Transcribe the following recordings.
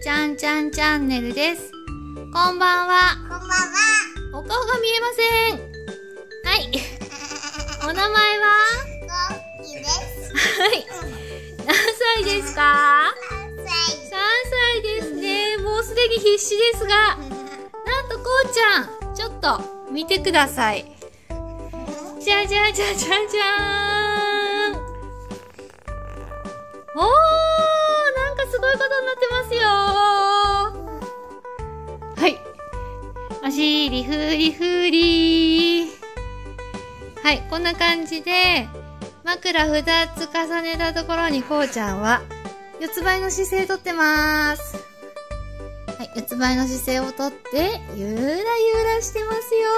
ちゃんちゃんチャンネルです。こんばんは。こんばんは。お顔が見えません。はい。お名前は？ゴッキーです。はい。何歳ですか？3 ?3 歳ですね。もうすでに必死ですが、なんとこうちゃん、ちょっと見てください。じゃじゃじゃじゃじゃーん。尻ふりふりはい、こんな感じで、枕二つ重ねたところにこうちゃんは、四つ倍の姿勢とってます。はい、四つ倍の姿勢をとって、ゆらゆらしてますよ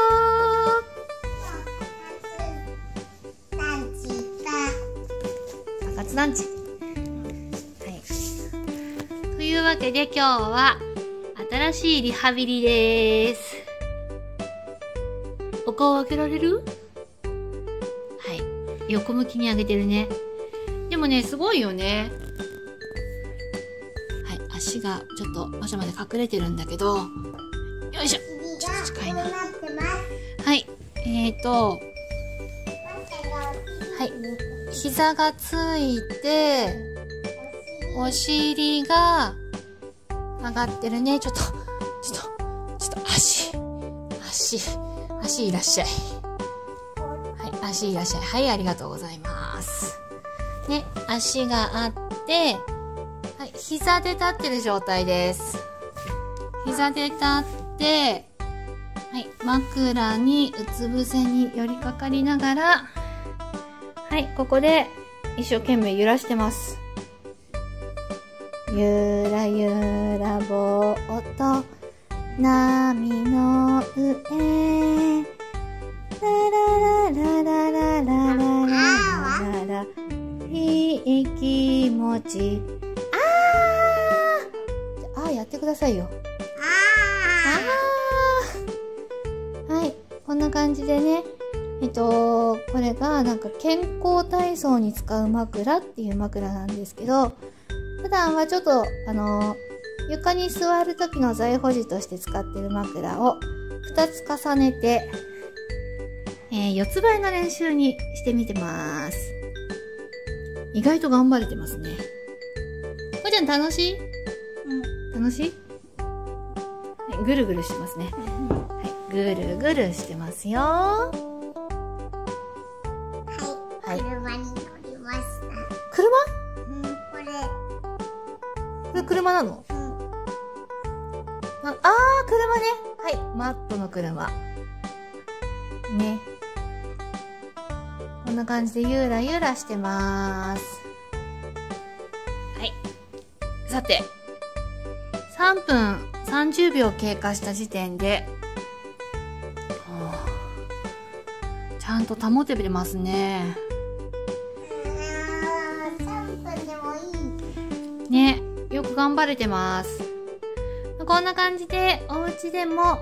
ランチだ。赤津団地。はい。というわけで今日は新しいリハビリです。お顔上げられる？はい。横向きに上げてるね。でもね、すごいよね。はい。足がちょっと場所まで隠れてるんだけど、よいしょ。ちょっと近いな。はい。えーと、はい。膝がついて、お尻が上がってるね。ちょっと、ちょっと、ちょっと足、足、足いらっしゃい。はい、足いらっしゃい。はい、ありがとうございます。ね、足があって、はい、膝で立ってる状態です。膝で立って、はい、枕にうつ伏せに寄りかかりながら、はい、ここで一生懸命揺らしてます。ゆらゆらぼーっと波の上ラララララララララララいい気持ちあーあーやってくださいよ。ああーはい。こんな感じでね。えっと、これがなんか健康体操に使う枕っていう枕なんですけど、普段はちょっと、あの、床に座る時の座位保持として使ってる枕を2つ重ねて、えー四つ倍の練習にしてみてます。意外と頑張れてますね。こちゃん楽しい？楽しい、はい、ぐるぐるしてますね。はい、ぐるぐるしてますよ。はーはい。車に乗りました。車？うん、これ。これ車なの？うん。ああー、車ね。はい、マットの車。ね。こんな感じでゆらゆらしてます。はい。さて、3分30秒経過した時点で、はあちゃんと保ててますね。あー3分でもいい。ね、よく頑張れてます。こんな感じで、お家でも、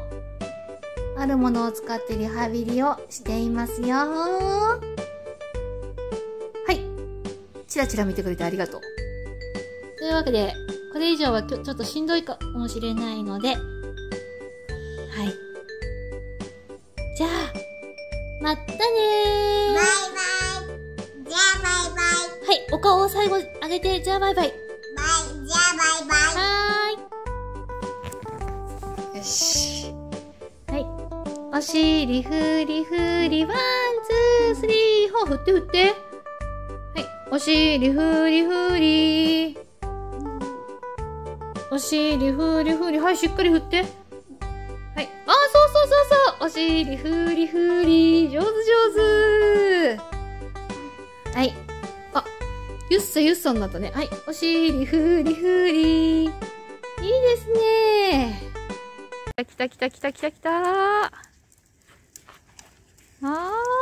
あるものを使ってリハビリをしていますよ。はい。チラチラ見てくれてありがとう。というわけで、これ以上はちょっとしんどいかもしれないので、はい。じゃあ、まったねー。バイバイ。じゃあバイバイ。はい、お顔を最後上げて、じゃあバイバイ。し。はい。お尻ふりふり、 one、two、three、ほう、振って振って。はい。お尻ふりふり。お尻ふりふり。はい、しっかり振って。はい。あー、そうそうそうそう。お尻ふりふり。上手上手。はい。あ、ゆっさゆっさになったね。はい。お尻ふりふり。来た。来た来た来た来た来た。あー。